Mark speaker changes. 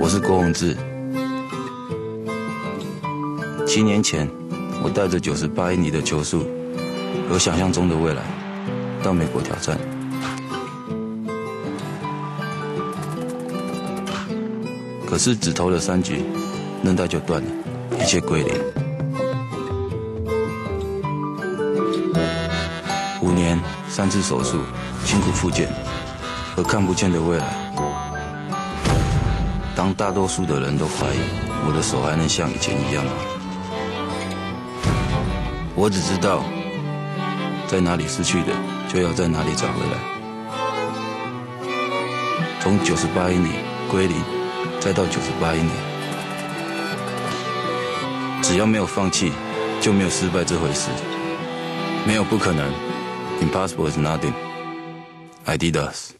Speaker 1: 我是郭宏志。七年前，我带着九十八英里的球速和想象中的未来到美国挑战，可是只投了三局，韧带就断了，一切归零。五年三次手术，辛苦复健和看不见的未来。当大多数的人都怀疑我的手还能像以前一样吗？我只知道，在哪里失去的，就要在哪里找回来。从九十八英里归零，再到九十八英里，只要没有放弃，就没有失败这回事。没有不可能，Impossible is nothing. I did us.